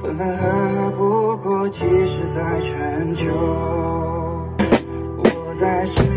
分分合合不过几十载春秋我在十